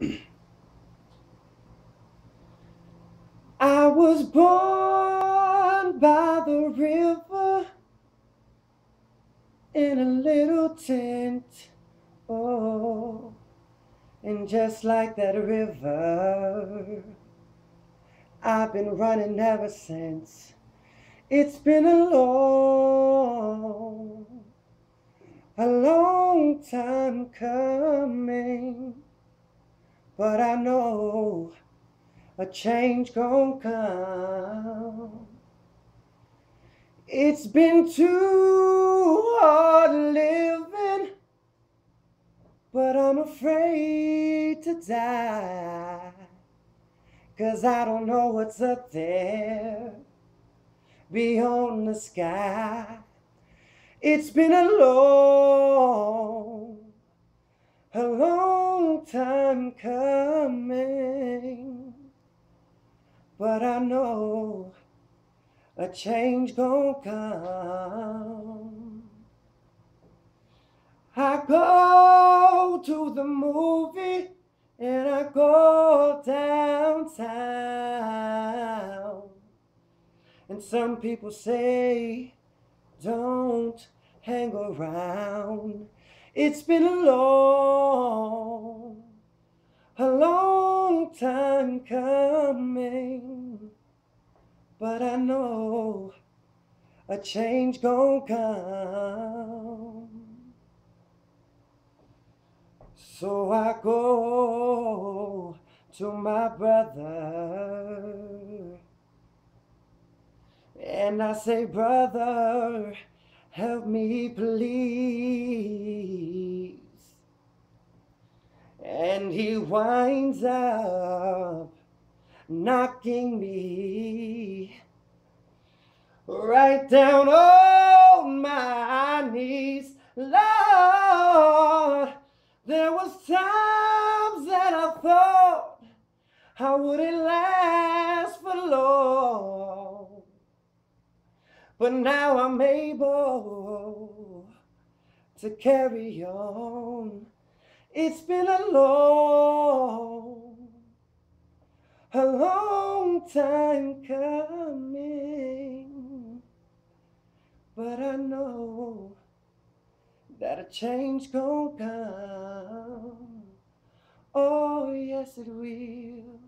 I was born by the river in a little tent. Oh, and just like that river, I've been running ever since. It's been a long, a long time coming, but I know a change gon' come. It's been too hard living, but I'm afraid to die. Cause I don't know what's up there beyond the sky. It's been a long, a long time coming. But I know a change gonna come. I go to the movie and I go downtown. And some people say, don't hang around. It's been a long, a long time coming. But I know a change gonna come. So I go to my brother and I say, brother, help me please. And he winds up knocking me right down on my knees. Lord, there was times that I thought I wouldn't last But now I'm able to carry on. It's been a long, a long time coming. But I know that a change gonna come. Oh, yes, it will.